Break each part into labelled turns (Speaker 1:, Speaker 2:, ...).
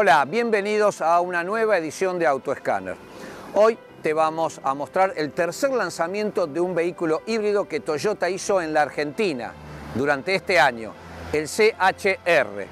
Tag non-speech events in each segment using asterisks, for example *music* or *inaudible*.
Speaker 1: Hola, bienvenidos a una nueva edición de AutoScanner. Hoy te vamos a mostrar el tercer lanzamiento de un vehículo híbrido que Toyota hizo en la Argentina durante este año, el CHR.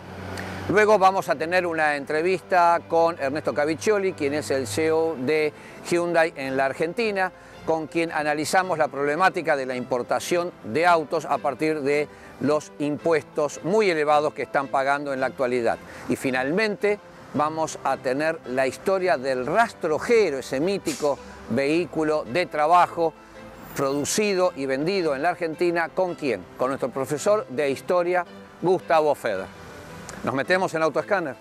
Speaker 1: Luego vamos a tener una entrevista con Ernesto Caviccioli, quien es el CEO de Hyundai en la Argentina, con quien analizamos la problemática de la importación de autos a partir de los impuestos muy elevados que están pagando en la actualidad. Y finalmente vamos a tener la historia del rastrojero, ese mítico vehículo de trabajo producido y vendido en la Argentina. ¿Con quién? Con nuestro profesor de historia, Gustavo Feder. Nos metemos en AutoScanner.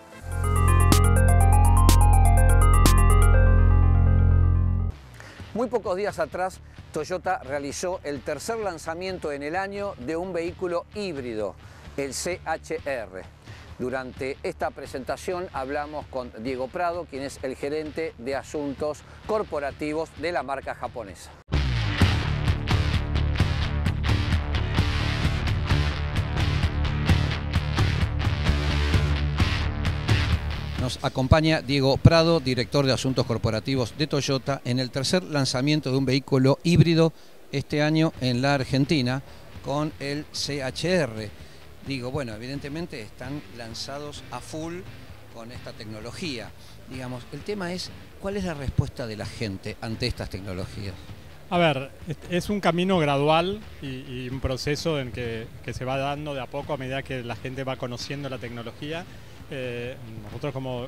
Speaker 1: Muy pocos días atrás, Toyota realizó el tercer lanzamiento en el año de un vehículo híbrido, el CHR. Durante esta presentación hablamos con Diego Prado, quien es el gerente de asuntos corporativos de la marca japonesa. Nos acompaña Diego Prado, director de Asuntos Corporativos de Toyota, en el tercer lanzamiento de un vehículo híbrido este año en la Argentina con el CHR. Digo, bueno, evidentemente están lanzados a full con esta tecnología. Digamos, el tema es, ¿cuál es la respuesta de la gente ante estas tecnologías?
Speaker 2: A ver, es un camino gradual y, un proceso en que, que, se va dando de a poco a medida que la gente va conociendo la tecnología eh, nosotros como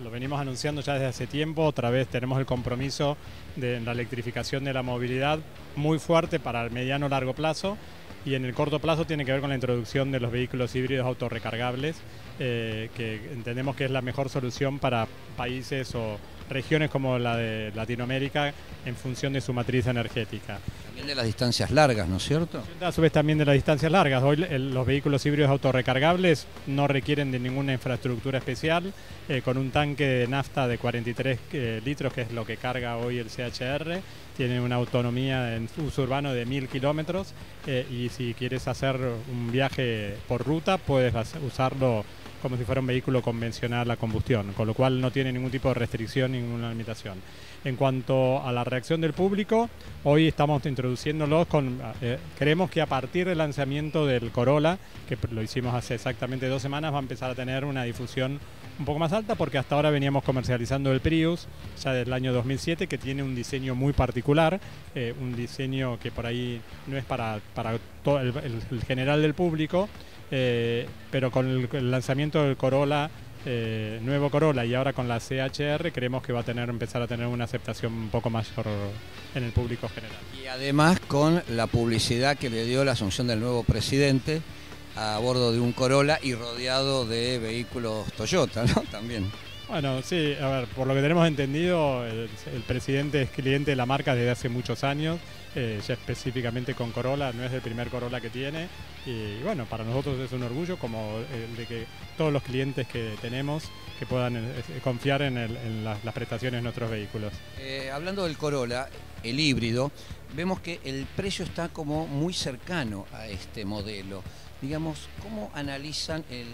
Speaker 2: lo, venimos anunciando ya desde hace tiempo, otra vez tenemos el compromiso de la electrificación de la movilidad muy fuerte para el mediano largo plazo y en el corto plazo tiene que ver con la introducción de los vehículos híbridos autorrecargables, eh, que entendemos que es la mejor solución para países o regiones como la de Latinoamérica en función de su matriz energética.
Speaker 1: De las distancias largas, ¿no es cierto?
Speaker 2: A su vez también de las distancias largas. Hoy los vehículos híbridos autorrecargables no requieren de ninguna infraestructura especial, eh, con un tanque de nafta de 43 eh, litros, que es lo que carga hoy el CHR, tiene una autonomía en uso urbano de 1000 kilómetros eh, y si quieres hacer un viaje por ruta puedes usarlo como si fuera un vehículo convencional a combustión, con lo cual no tiene ningún tipo de restricción, ninguna limitación. En cuanto a la reacción del público, hoy estamos introduciéndolos con, eh, creemos que a partir del lanzamiento del Corolla, que lo hicimos hace exactamente dos semanas, va a empezar a tener una difusión un poco más alta porque hasta ahora veníamos comercializando el Prius ya del año 2007 que tiene un diseño muy particular, eh, un diseño que por ahí no es para, para el general del público, eh, pero con el, lanzamiento del Corolla, eh, nuevo Corolla y ahora con la CHR creemos que va a tener empezar a tener una aceptación un poco mayor en el público general.
Speaker 1: Y además con la publicidad que le dio la asunción del nuevo presidente a bordo de un Corolla y rodeado de vehículos Toyota, ¿no? *laughs* También.
Speaker 2: Bueno, sí, a ver, por lo que tenemos entendido, el, presidente es cliente de la marca desde hace muchos años, eh, ya específicamente con Corolla, no es el primer Corolla que tiene, y bueno, para nosotros es un orgullo como el de que todos los clientes que tenemos que puedan eh, confiar en, las, prestaciones de nuestros vehículos.
Speaker 1: Eh, hablando del Corolla, el híbrido, vemos que el precio está como muy cercano a este modelo. Digamos, ¿cómo analizan el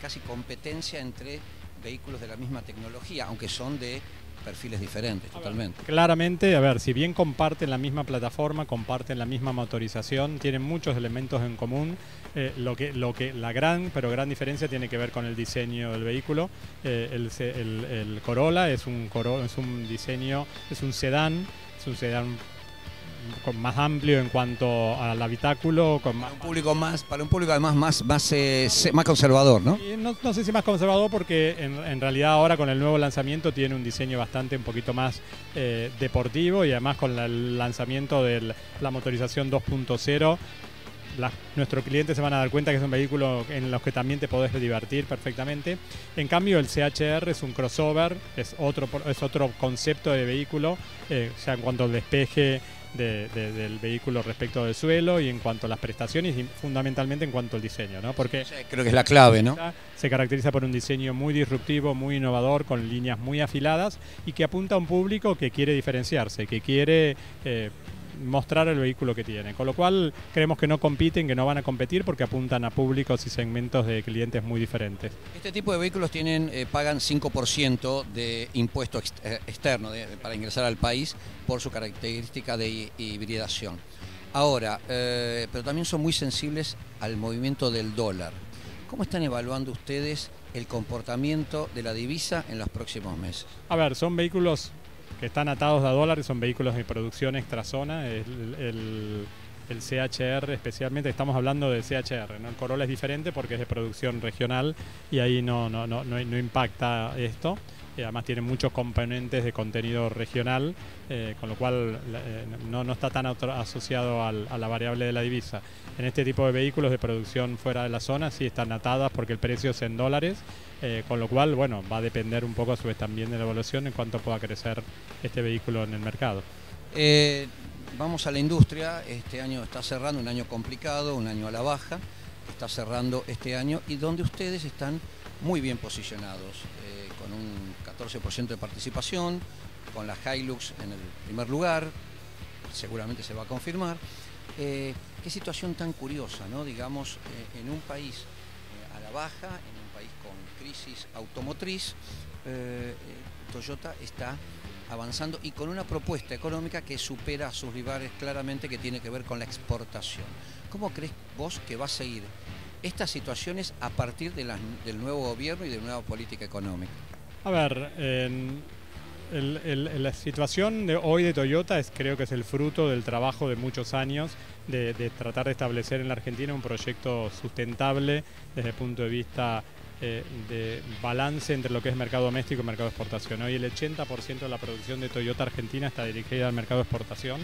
Speaker 1: casi competencia entre vehículos de la misma tecnología, aunque son de perfiles diferentes totalmente.
Speaker 2: claramente, a ver, si bien comparten la misma plataforma, comparten la misma motorización, tienen muchos elementos en común. Eh, lo, que, lo que la gran, pero gran diferencia tiene que ver con el diseño del vehículo. Eh, el, Corolla es un, es un diseño, es un sedán, es un sedán más amplio en cuanto al habitáculo. Con
Speaker 1: para un público más, para un público además más, más, eh, más conservador, ¿no?
Speaker 2: ¿no? sé si más conservador porque en, realidad ahora con el nuevo lanzamiento tiene un diseño bastante un poquito más eh, deportivo y además con el lanzamiento de la motorización 2.0 nuestros clientes se van a dar cuenta que es un vehículo en los que también te podés divertir perfectamente. En cambio, el CHR es un crossover, es otro, es otro concepto de vehículo, eh, sea en cuanto al despeje, del vehículo respecto del suelo y en cuanto a las prestaciones y fundamentalmente en cuanto al diseño, ¿no? Porque
Speaker 1: creo que es la clave, ¿no?
Speaker 2: Se caracteriza por un diseño muy disruptivo, muy innovador, con líneas muy afiladas y que apunta a un público que quiere diferenciarse, que quiere eh, mostrar el vehículo que tiene. Con lo cual creemos que no compiten, que no van a competir porque apuntan a públicos y segmentos de clientes muy diferentes.
Speaker 1: Este tipo de vehículos tienen, eh, pagan 5% de impuesto eh, externo para ingresar al país por su característica de hibridación. Ahora, pero también son muy sensibles al movimiento del dólar. ¿Cómo están evaluando ustedes el comportamiento de la divisa en los próximos meses?
Speaker 2: A ver, son vehículos que están atados a dólares, son vehículos de producción extrazona. El, el, CHR especialmente, estamos hablando de CHR, ¿no? el Corolla es diferente porque es de producción regional y ahí no, no, no, no impacta esto. Eh, además tiene muchos componentes de contenido regional, eh, con lo cual eh, no, no, está tan asociado a la variable de la divisa. En este tipo de vehículos de producción fuera de la zona sí están atadas porque el precio es en dólares, con lo cual bueno, va a depender un poco a su vez también de la evaluación en cuanto pueda crecer este vehículo en el mercado.
Speaker 1: vamos a la industria, este año está cerrando, un año complicado, un año a la baja, está cerrando este año y donde ustedes están muy bien posicionados con un 14% de participación, con la Hilux en el primer lugar, seguramente se va a confirmar. Eh, qué situación tan curiosa, ¿no? Digamos, eh, en un país eh, a la baja, en un país con crisis automotriz, Toyota está avanzando y con una propuesta económica que supera a sus rivales claramente que tiene que ver con la exportación. ¿Cómo crees vos que va a seguir estas situaciones a partir de del nuevo gobierno y de la nueva política económica?
Speaker 2: A ver, la situación de hoy de Toyota es, creo que es el fruto del trabajo de muchos años de, tratar de establecer en la Argentina un proyecto sustentable desde el punto de vista eh, de balance entre lo que es mercado doméstico y mercado de exportación. Hoy el 80% de la producción de Toyota Argentina está dirigida al mercado de exportación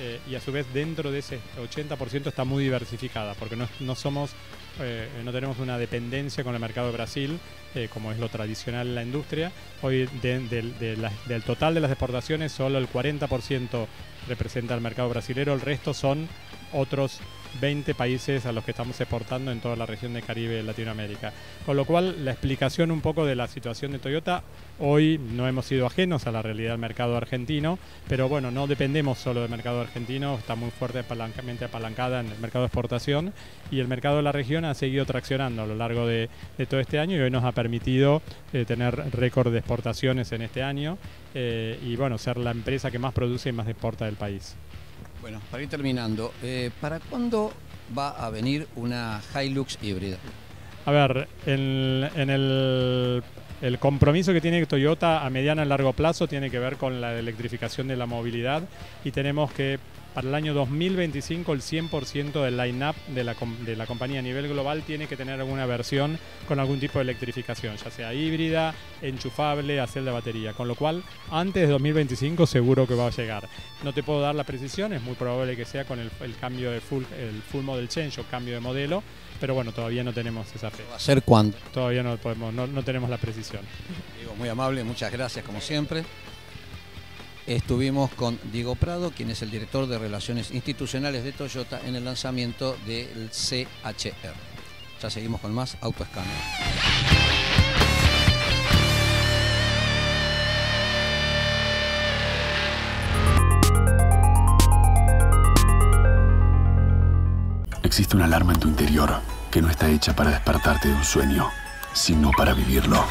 Speaker 2: eh, y a su vez dentro de ese 80% está muy diversificada porque no somos eh, no tenemos una dependencia con el mercado de Brasil, como es lo tradicional en la industria. Hoy del total de las exportaciones solo el 40% representa el mercado brasilero, el resto son otros 20 países a los que estamos exportando en toda la región de Caribe y Latinoamérica. Con lo cual, la explicación un poco de la situación de Toyota, hoy no hemos sido ajenos a la realidad del mercado argentino, pero bueno, no dependemos solo del mercado argentino, está muy fuertemente apalancada en el mercado de exportación y el mercado de la región ha seguido traccionando a lo largo de, todo este año y hoy nos ha permitido eh, tener récord de exportaciones en este año eh, y bueno, ser la empresa que más produce y más exporta del país.
Speaker 1: Bueno, para ir terminando, eh, ¿para cuándo va a venir una Hilux híbrida?
Speaker 2: A ver, en, el, el, compromiso que tiene Toyota a mediano y largo plazo tiene que ver con la electrificación de la movilidad y tenemos que para el año 2025 el 100% del line-up de la, de la compañía a nivel global tiene que tener alguna versión con algún tipo de electrificación, ya sea híbrida, enchufable, a de batería. Con lo cual, antes de 2025 seguro que va a llegar. No te puedo dar la precisión, es muy probable que sea con el, cambio de full, el full model change o cambio de modelo, pero bueno, todavía no tenemos esa fe.
Speaker 1: ¿Va a ser cuándo?
Speaker 2: Todavía no, podemos, no, no tenemos la precisión.
Speaker 1: Digo, muy amable, muchas gracias como siempre. Estuvimos con Diego Prado, quien es el director de Relaciones Institucionales de Toyota en el lanzamiento del CHR. Ya seguimos con más Autoescáner.
Speaker 3: Existe una alarma en tu interior que no está hecha para despertarte de un sueño, sino para vivirlo.